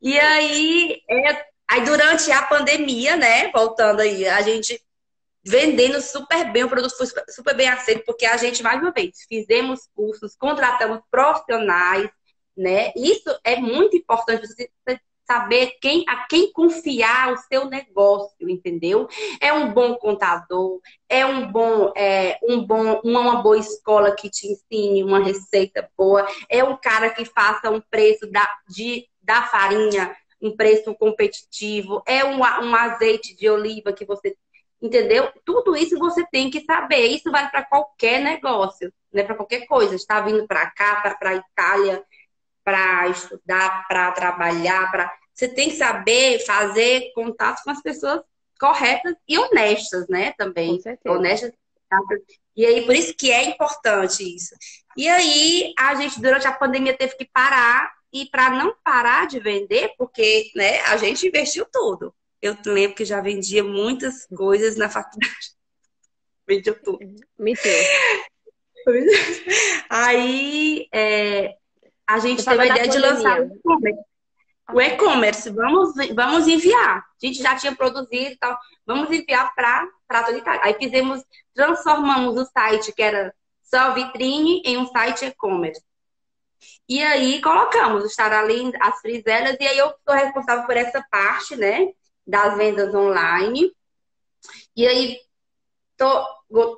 E aí, é, aí durante a pandemia, né? Voltando aí, a gente vendendo super bem, o produto foi super bem aceito, porque a gente, mais uma vez, fizemos cursos, contratamos profissionais, né? Isso é muito importante, você saber quem, a quem confiar o seu negócio, entendeu? É um bom contador, é um bom, é, um bom, uma boa escola que te ensine uma receita boa, é um cara que faça um preço da, de, da farinha, um preço competitivo, é um, um azeite de oliva que você Entendeu? Tudo isso você tem que saber. Isso vai para qualquer negócio, né? Para qualquer coisa. Está vindo para cá, para a Itália, para estudar, para trabalhar, para você tem que saber fazer contato com as pessoas corretas e honestas, né? Também. Honestas. E aí, por isso que é importante isso. E aí, a gente, durante a pandemia, teve que parar. E para não parar de vender, porque né, a gente investiu tudo. Eu lembro que já vendia muitas coisas na faculdade. Vendia tudo. Me Aí é, a gente teve a ideia de lançar o e-commerce. O e-commerce, vamos, vamos enviar. A gente já tinha produzido e tal. Vamos enviar para toda Itália. Aí fizemos, transformamos o site que era só vitrine em um site e-commerce. E aí colocamos o Staralin, as friselas, e aí eu sou responsável por essa parte, né? das vendas online. E aí, tô,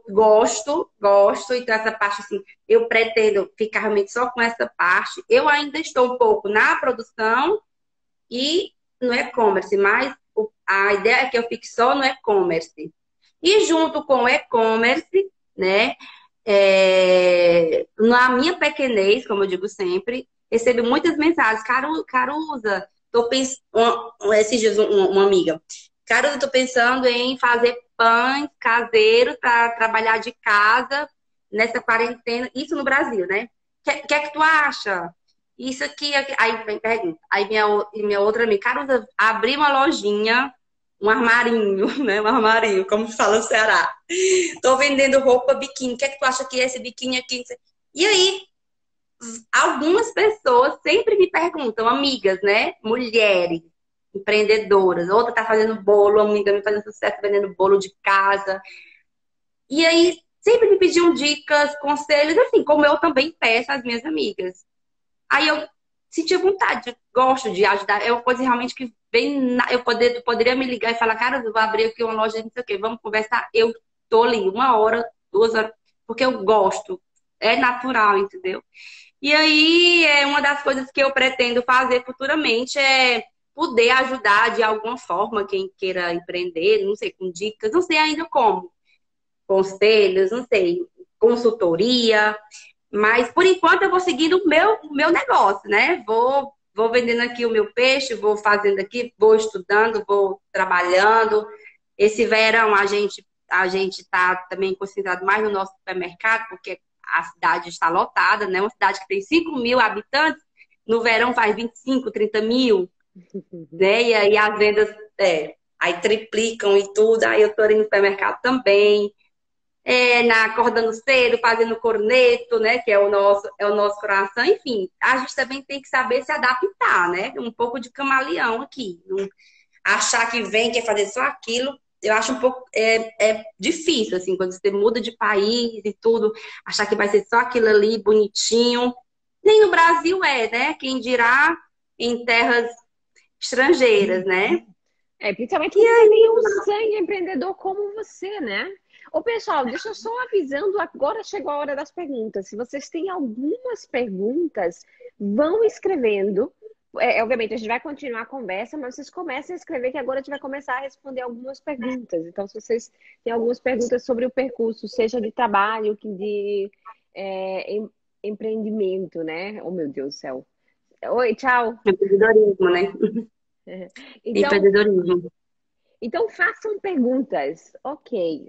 gosto, gosto, então essa parte assim, eu pretendo ficar realmente só com essa parte. Eu ainda estou um pouco na produção e no e-commerce, mas a ideia é que eu fique só no e-commerce. E junto com o e-commerce, né, é, na minha pequenez, como eu digo sempre, recebo muitas mensagens, Caruza, Tô pensando, esses dias uma amiga, cara, eu tô pensando em fazer pães caseiros para trabalhar de casa nessa quarentena, isso no Brasil, né? O que, que, é que tu acha? Isso aqui, aí vem pergunta. Aí minha, minha outra amiga, cara, abri uma lojinha, um armarinho, né? Um armarinho, como fala no Ceará. Tô vendendo roupa biquíni. O que é que tu acha que é esse biquíni aqui? E aí, algumas pessoas sempre me perguntam, amigas, né? Mulheres, empreendedoras. Outra tá fazendo bolo, uma amiga me fazendo sucesso vendendo bolo de casa. E aí, sempre me pediam dicas, conselhos, assim, como eu também peço às minhas amigas. Aí eu senti vontade, gosto de ajudar. É uma coisa realmente que vem. Na... Eu poder, poderia me ligar e falar, cara, eu vou abrir aqui uma loja, não sei o quê, vamos conversar. Eu tô ali uma hora, duas horas, porque eu gosto. É natural, entendeu? E aí, é uma das coisas que eu pretendo fazer futuramente é poder ajudar de alguma forma quem queira empreender, não sei, com dicas, não sei ainda como. Conselhos, não sei, consultoria. Mas por enquanto eu vou seguindo o meu, o meu negócio, né? Vou, vou vendendo aqui o meu peixe, vou fazendo aqui, vou estudando, vou trabalhando. Esse verão a gente a gente está também concentrado mais no nosso supermercado, porque a cidade está lotada, né? Uma cidade que tem 5 mil habitantes, no verão faz 25, 30 mil, né? E aí as vendas, é, aí triplicam e tudo. Aí eu tô ali no supermercado também, é, na acordando cedo, fazendo corneto, né? Que é o nosso, é o nosso coração. Enfim, a gente também tem que saber se adaptar, né? Um pouco de camaleão aqui. Não achar que vem, quer fazer só aquilo, eu acho um pouco é, é difícil, assim, quando você muda de país e tudo, achar que vai ser só aquilo ali bonitinho. Nem no Brasil é, né? Quem dirá em terras estrangeiras, né? É, principalmente que você tem um sangue empreendedor como você, né? Ô, pessoal, deixa eu só avisando, agora chegou a hora das perguntas. Se vocês têm algumas perguntas, vão escrevendo é, obviamente, a gente vai continuar a conversa, mas vocês comecem a escrever que agora a gente vai começar a responder algumas perguntas. Então, se vocês têm algumas perguntas sobre o percurso, seja de trabalho, que de é, em, empreendimento, né? Oh, meu Deus do céu. Oi, tchau. Empreendedorismo, né? Então, Empreendedorismo. Então, façam perguntas. Ok.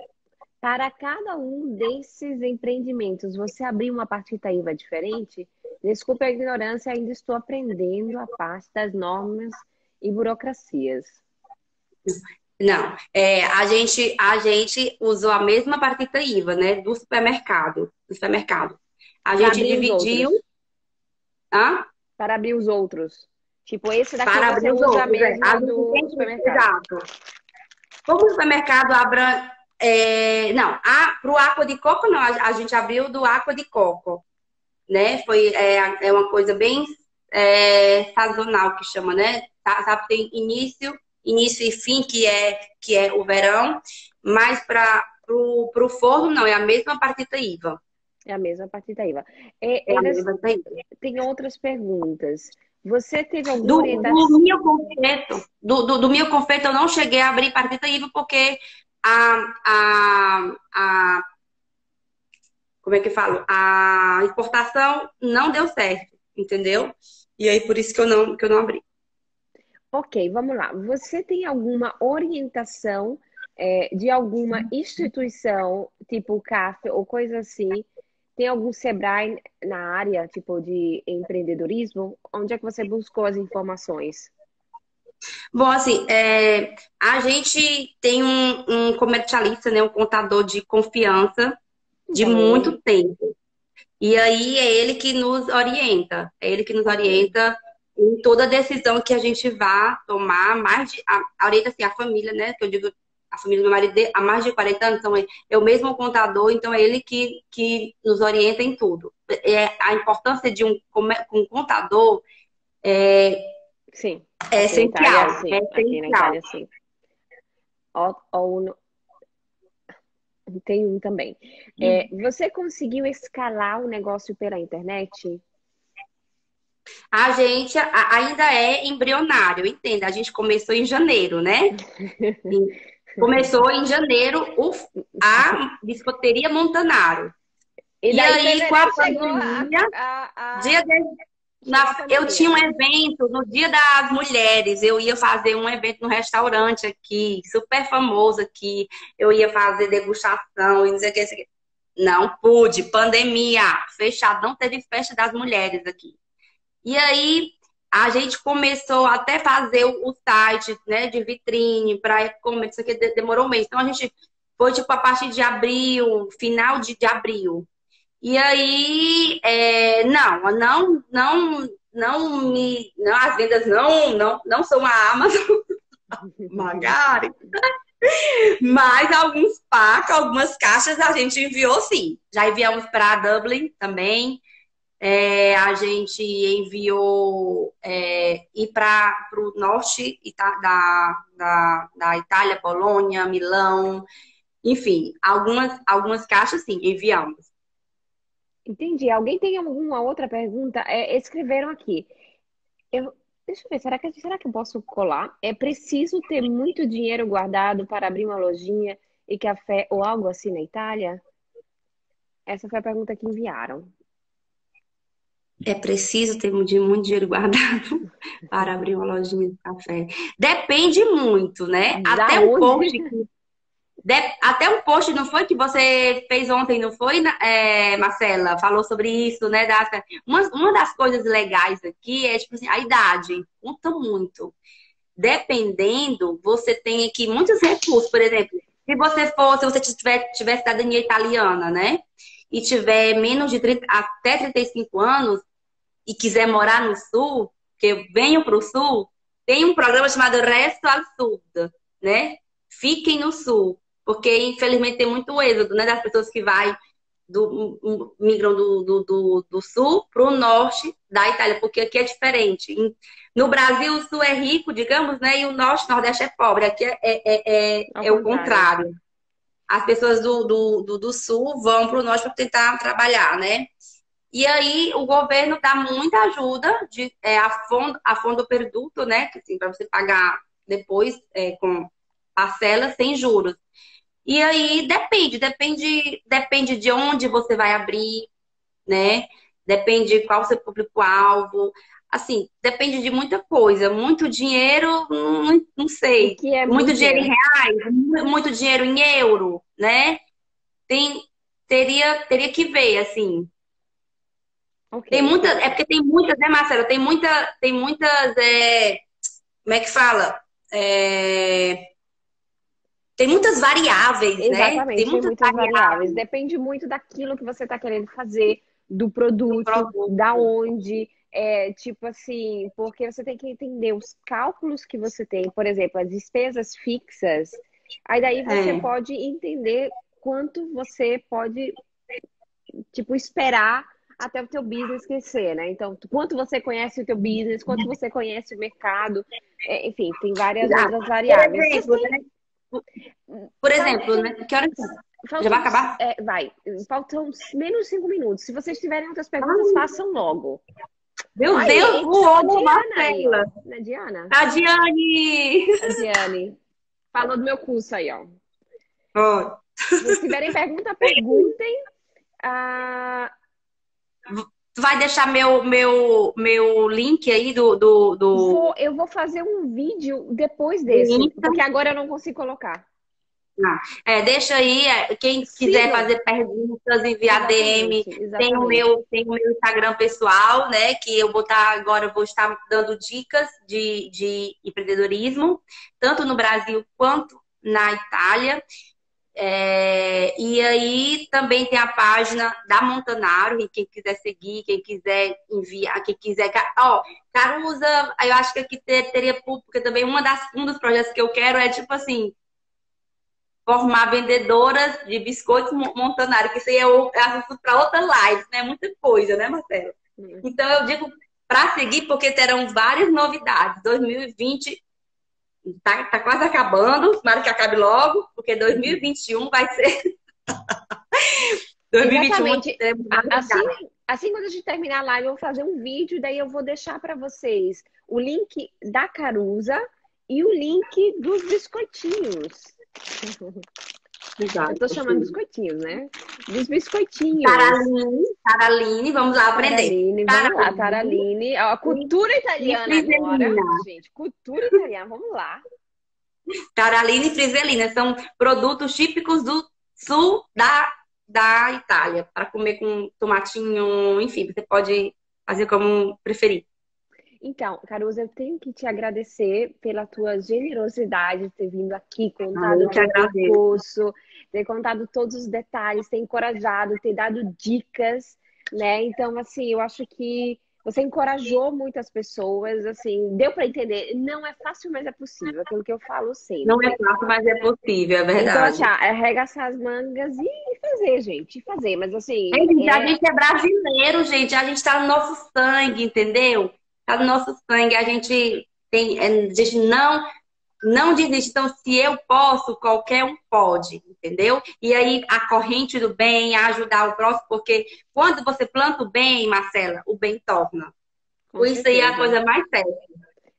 Para cada um desses empreendimentos, você abriu uma partida IVA diferente? Desculpe a ignorância, ainda estou aprendendo a parte das normas e burocracias. Não, é, a, gente, a gente usou a mesma partida IVA, né? Do supermercado. Do supermercado. A gente dividiu. Hã? Para abrir os outros. Tipo, esse daqui Para abrir os outros, mesmo é. do supermercado. Exato. Como o supermercado abra. É, não, para o Aqua de Coco, não, a, a, gente abriu do Aqua de Coco. Né? Foi, é, é uma coisa bem é, sazonal que chama, né? Tá, sabe, tem início, início e fim, que é, que é o verão, mas para o forno, não, é a mesma partida IVA. É a mesma partida IVA. É, é partida. Tem outras perguntas. Você teve alguma do, orientação? Do meu confeito, do, do, do meu confeito, eu não cheguei a abrir partida IVA porque a, a, a como é que eu falo? A exportação não deu certo, entendeu? E aí por isso que eu não, que eu não abri. Ok, vamos lá. Você tem alguma orientação é, de alguma instituição, tipo CAF ou coisa assim? Tem algum Sebrae na área, tipo, de empreendedorismo? Onde é que você buscou as informações? Bom, assim, é, a gente tem um, um, comercialista, né, um contador de confiança de muito tempo. E aí é ele que nos orienta, é ele que nos orienta em toda decisão que a gente vá tomar, mais de, a, orienta assim, a família, né? Que eu digo, a família do meu marido há mais de 40 anos, então é o mesmo contador, então é ele que, que nos orienta em tudo. É, a importância de um, um contador é, sim. é essencial. Sim. É Aqui na Itália, sim. Tem um também. É, hum. você conseguiu escalar o negócio pela internet? A gente ainda é embrionário, entenda. A gente começou em janeiro, né? começou em janeiro a biscoteria Montanaro. E, e aí, com a pandemia, a, dia de na, eu tinha um evento no Dia das Mulheres. Eu ia fazer um evento no restaurante aqui, super famoso aqui. Eu ia fazer degustação e não sei o que. Não pude, pandemia, fechado, não teve festa das mulheres aqui. E aí a gente começou até fazer o site, né, de vitrine para comer isso aqui demorou um mês. Então a gente foi tipo a partir de abril, final de, de abril. E aí, é, não, não, não, não me, não, as vendas não, não, não são a Amazon, Magari. Mas alguns packs, algumas caixas a gente enviou sim. Já enviamos para Dublin também. É, a gente enviou é, ir para o norte da, da, da Itália, Polônia, Milão, enfim, algumas, algumas caixas sim, enviamos. Entendi. Alguém tem alguma outra pergunta? É, escreveram aqui. Eu, deixa eu ver, será que, será que eu posso colar? É preciso ter muito dinheiro guardado para abrir uma lojinha e café ou algo assim na Itália? Essa foi a pergunta que enviaram. É preciso ter muito dinheiro guardado para abrir uma lojinha de café. Depende muito, né? Da Até um post até um post, não foi que você fez ontem, não foi, é, Marcela? Falou sobre isso, né? Da, uma, uma das coisas legais aqui é, tipo assim, a idade. Conta muito. Dependendo, você tem aqui muitos recursos. Por exemplo, se você for, se você tiver, tiver cidadania italiana, né? E tiver menos de 30, até 35 anos e quiser morar no sul, que eu venho para o sul, tem um programa chamado Resto Sul, né? Fiquem no sul porque infelizmente tem muito êxodo, né, das pessoas que vai do, migram do, do, do, do sul para o norte da Itália, porque aqui é diferente. No Brasil, o sul é rico, digamos, né, e o norte, o nordeste é pobre. Aqui é, é, é, é, é o contrário. As pessoas do, do, do, do sul vão para o norte para tentar trabalhar, né? E aí o governo dá muita ajuda de é, a fundo, a fundo perduto, né? Assim, para você pagar depois é, com parcelas sem juros. E aí depende, depende, depende de onde você vai abrir, né? Depende qual seu público-alvo. Assim, depende de muita coisa. Muito dinheiro, não, não sei. Que é muito, dinheiro em reais, muito dinheiro em euro, né? Tem, teria, teria que ver, assim. Ok. Tem muita, é porque tem muitas, né, Marcelo? Tem muita, tem muitas, é, como é que fala? É, tem muitas variáveis, né? Exatamente, Tem tem muitas muitas variáveis. variáveis. Depende muito daquilo que você está querendo fazer, do produto, produto. da onde, é, tipo assim, porque você tem que entender os cálculos que você tem, por exemplo, as despesas fixas. Aí daí você É. pode entender quanto você pode, tipo, esperar até o teu business crescer, né? Então, quanto você conhece o teu business, quanto você conhece o mercado, é, enfim, tem várias Exato. outras Por variáveis. exemplo, né? Por exemplo, né? Que hora? Faltam- Já vai acabar? é, vai. Faltam menos cinco minutos. Se vocês tiverem outras perguntas, façam logo. Meu Aí, Deus, aí, ó. Marcela. Né, Diana? A Diane! A Diane. Falou do meu curso aí, ó. Ó, Se vocês tiverem pergunta, perguntem. Ah, tu vai deixar meu, meu, meu link aí do, do, do... vou- eu vou fazer um vídeo depois desse, Eita. porque agora eu não consigo colocar. É, deixa aí, é, quem quiser fazer perguntas, enviar DM, Exatamente, tem o exatamente. meu, tem o meu Instagram pessoal, né? Que eu vou estar agora, eu vou estar dando dicas de, de empreendedorismo, tanto no Brasil quanto na Itália. É, e aí também tem a página da Montanaro, e quem quiser seguir, quem quiser enviar, quem quiser. Ó, Caruza, eu acho que aqui ter- teria público, porque também uma das, um dos projetos que eu quero é tipo assim formar vendedoras de biscoitos Mon- Montanaro, que isso aí é, é assunto para outra live, né? Muita coisa, né, Marcelo? Então eu digo para seguir, porque terão várias novidades. 2020 tá, tá quase acabando, tomara que acabe logo, porque 2021 vai ser. 2021 Exatamente. teremos A- novidades. Assim, assim, quando a gente terminar a live, eu vou fazer um vídeo, daí eu vou deixar para vocês o link da Caruza e o link dos biscoitinhos. Exato. Eu tô chamando biscoitinhos, né? Dos biscoitinhos. Taraline, Taraline, vamos lá aprender. Taraline, vamos lá, Taraline. Taraline. Ó, cultura italiana E agora, gente. Cultura italiana, vamos lá. Taraline e Friselina são produtos típicos do sul da, da Itália, para comer com tomatinho, enfim, você pode fazer como preferir. Então, Caruza, eu tenho que te agradecer pela tua generosidade de ter vindo aqui, Ah, contado o teu curso, ter contado todos os detalhes, ter encorajado, ter dado dicas, né? Então, assim, eu acho que você encorajou muitas pessoas, assim, deu para entender. Não é fácil, mas é possível, aquilo que eu falo sempre. Não é fácil, mas é possível, é Então, verdade. assim, ah, arregaçar as mangas e fazer, gente, fazer. Mas, assim, a é- gente é brasileiro, gente. A gente tá no nosso sangue, entendeu? Tá no nosso sangue. A gente tem, é, a gente não, não desiste. Então, se eu posso, qualquer um pode, entendeu? E aí, a corrente do bem, ajudar o próximo, porque quando você planta o bem, Marcela, o bem torna. com Isso aí é a certeza. coisa mais séria.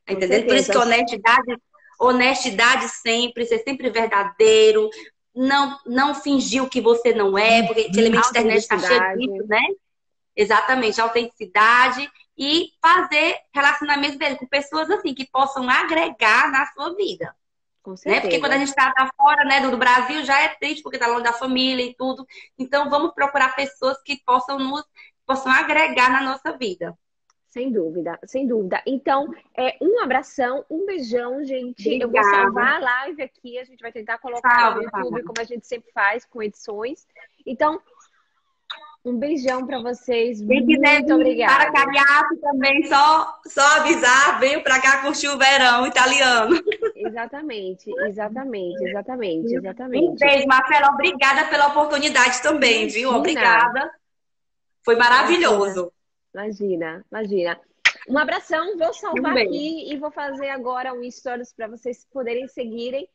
Entendeu? Por isso que certeza. honestidade, honestidade sempre, ser sempre verdadeiro, não, não fingir o que você não é, porque infelizmente a internet está Autenticidade. disso, né? Exatamente, autenticidade e fazer relacionamento dele com pessoas assim que possam agregar na sua vida. Com Né? certeza. Porque quando a gente está fora né, do do Brasil já é triste porque está longe da família e tudo. Então vamos procurar pessoas que possam nos possam agregar na nossa vida. Sem dúvida, sem dúvida. Então, é, um abração, um beijão, gente. Eu vou Obrigada. salvar a live aqui, a gente vai tentar colocar Salve, no YouTube, como a gente sempre faz, com edições. Então, um beijão para vocês. Quem quiser Muito obrigada. para Cariaco também, só, só avisar, venho para cá curtir o verão italiano. Exatamente, exatamente, exatamente, Um exatamente. beijo, Marcela. Obrigada pela oportunidade também, viu? Imagina. Obrigada. Foi maravilhoso. Imagina, imagina. Um abração, vou salvar Um aqui e vou fazer agora um stories para vocês poderem seguirem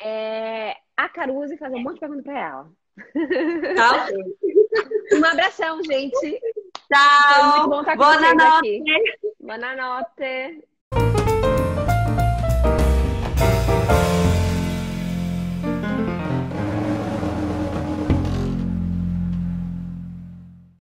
é, a Caruza e fazer um monte de pergunta para ela. Tá? Um abração, gente. Foi Tchau. muito bom estar com Boa vocês noite. aqui. Boa noite.